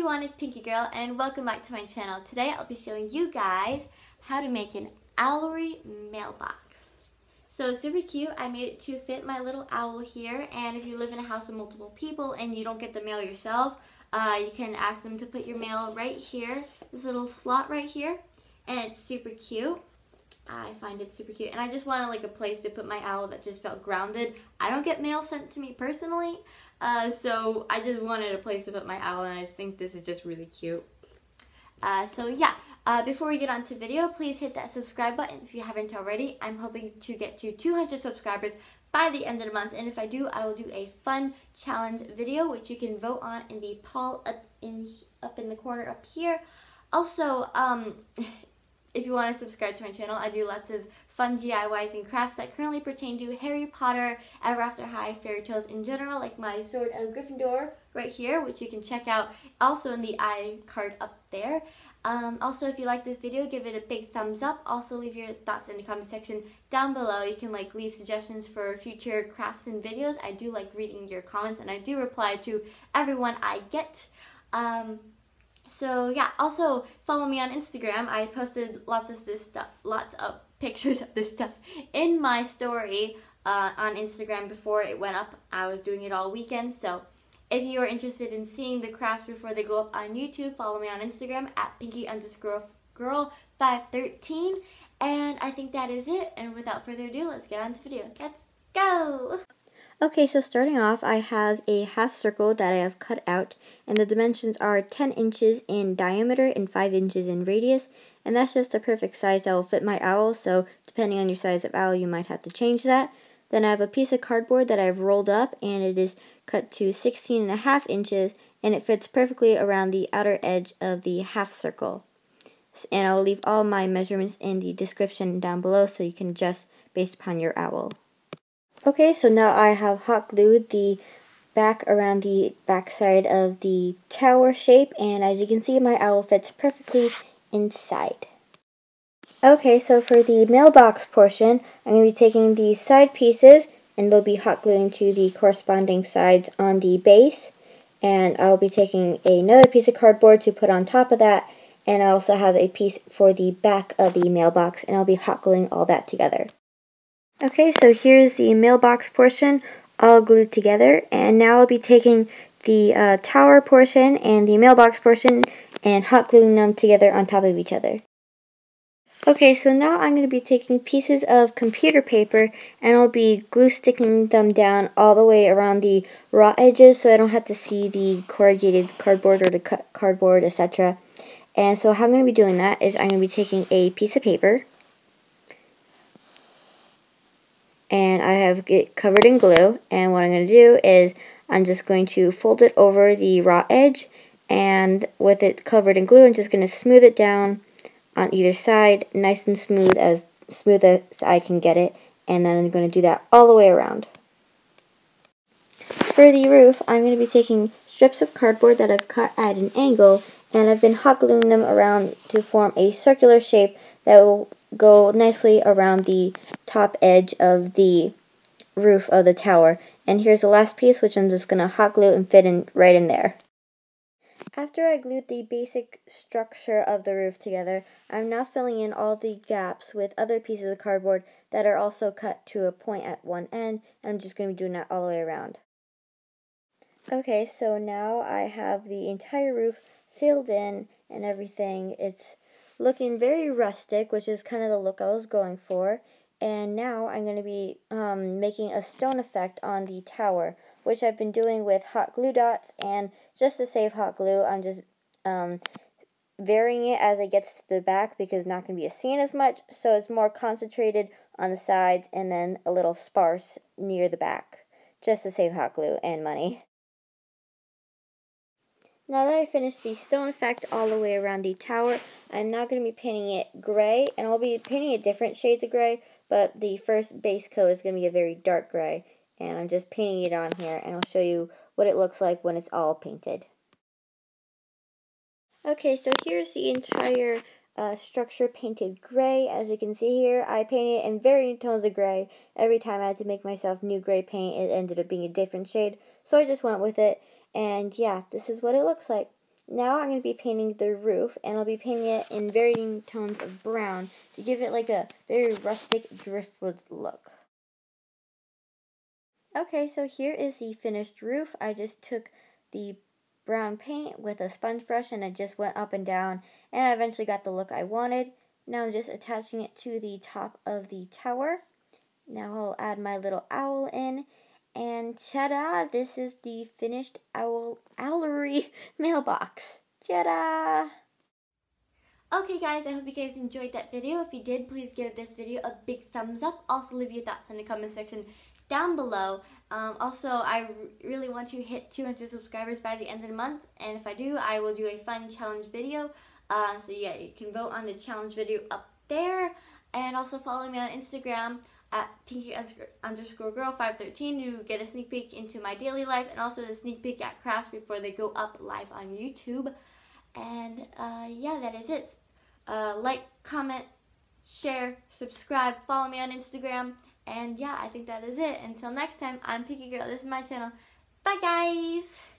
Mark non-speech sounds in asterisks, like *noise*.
everyone, it's Pinki Girl and welcome back to my channel. Today I'll be showing you guys how to make an owlery mailbox. So super cute, I made it to fit my little owl here and if you live in a house of multiple people and you don't get the mail yourself, uh, you can ask them to put your mail right here, this little slot right here, and it's super cute. I find it super cute. And I just wanted like a place to put my owl that just felt grounded. I don't get mail sent to me personally, uh, so I just wanted a place to put my owl and I just think this is just really cute. Uh, so yeah, uh, before we get on to video, please hit that subscribe button if you haven't already. I'm hoping to get to 200 subscribers by the end of the month. And if I do, I will do a fun challenge video, which you can vote on in the poll up in, up in the corner up here. Also, um, *laughs* if you want to subscribe to my channel, I do lots of fun DIYs and crafts that currently pertain to Harry Potter, Ever After High, fairy tales in general, like my Sword of Gryffindor right here, which you can check out also in the i card up there. Um, also, if you like this video, give it a big thumbs up. Also, leave your thoughts in the comment section down below. You can like leave suggestions for future crafts and videos. I do like reading your comments, and I do reply to everyone I get. Um, so yeah, also follow me on Instagram. I posted lots of this stuff, lots of *laughs* pictures of this stuff in my story uh, on Instagram before it went up. I was doing it all weekend, so if you are interested in seeing the crafts before they go up on YouTube, follow me on Instagram at pinki underscore girl 513. And I think that is it. And without further ado, let's get on to the video. Let's go! Okay, so starting off, I have a half circle that I have cut out, and the dimensions are 10 inches in diameter and 5 inches in radius, and that's just a perfect size that will fit my owl, so depending on your size of owl, you might have to change that. Then I have a piece of cardboard that I've rolled up, and it is cut to 16 and a half inches, and it fits perfectly around the outer edge of the half circle. And I'll leave all my measurements in the description down below so you can adjust based upon your owl. Okay, so now I have hot glued the back around the back side of the tower shape and as you can see my owl fits perfectly inside. Okay, so for the mailbox portion, I'm going to be taking these side pieces and they'll be hot gluing to the corresponding sides on the base. And I'll be taking another piece of cardboard to put on top of that. And I also have a piece for the back of the mailbox and I'll be hot gluing all that together. Okay, so here's the mailbox portion all glued together. And now I'll be taking the uh, tower portion and the mailbox portion and hot gluing them together on top of each other. Okay, so now I'm going to be taking pieces of computer paper and I'll be glue sticking them down all the way around the raw edges so I don't have to see the corrugated cardboard or the cut cardboard, etc. And so how I'm going to be doing that is I'm going to be taking a piece of paper and I have it covered in glue and what I'm going to do is I'm just going to fold it over the raw edge and with it covered in glue I'm just going to smooth it down on either side nice and smooth as smooth as I can get it and then I'm going to do that all the way around. For the roof I'm going to be taking strips of cardboard that I've cut at an angle and I've been hot gluing them around to form a circular shape that will go nicely around the top edge of the roof of the tower. And here's the last piece, which I'm just going to hot glue and fit in right in there. After I glued the basic structure of the roof together, I'm now filling in all the gaps with other pieces of cardboard that are also cut to a point at one end, and I'm just going to be doing that all the way around. Okay, so now I have the entire roof filled in and everything. It's looking very rustic, which is kind of the look I was going for. And now I'm going to be um, making a stone effect on the tower, which I've been doing with hot glue dots. And just to save hot glue, I'm just um, varying it as it gets to the back because it's not going to be seen as much. So it's more concentrated on the sides and then a little sparse near the back, just to save hot glue and money. Now that I finished the stone effect all the way around the tower, I'm now going to be painting it gray, and I'll be painting it different shades of gray, but the first base coat is going to be a very dark gray, and I'm just painting it on here, and I'll show you what it looks like when it's all painted. Okay, so here's the entire uh, structure painted gray. As you can see here, I painted it in varying tones of gray. Every time I had to make myself new gray paint, it ended up being a different shade, so I just went with it. And yeah, this is what it looks like. Now I'm going to be painting the roof, and I'll be painting it in varying tones of brown to give it like a very rustic driftwood look. Okay, so here is the finished roof. I just took the brown paint with a sponge brush and I just went up and down and I eventually got the look I wanted. Now I'm just attaching it to the top of the tower. Now I'll add my little owl in and ta-da! This is the finished owl owlery *laughs* mailbox. Ta-da! Okay guys, I hope you guys enjoyed that video. If you did, please give this video a big thumbs up. Also leave your thoughts in the comment section down below. Um, also, I really want to hit 200 subscribers by the end of the month, and if I do, I will do a fun challenge video. Uh, so yeah, you can vote on the challenge video up there, and also follow me on Instagram at pinki underscore girl 513 to get a sneak peek into my daily life and also a sneak peek at crafts before they go up live on YouTube. And uh, yeah, that is it. Uh, like, comment, share, subscribe, follow me on Instagram. And yeah, I think that is it. Until next time, I'm Pinki Girl. This is my channel. Bye, guys!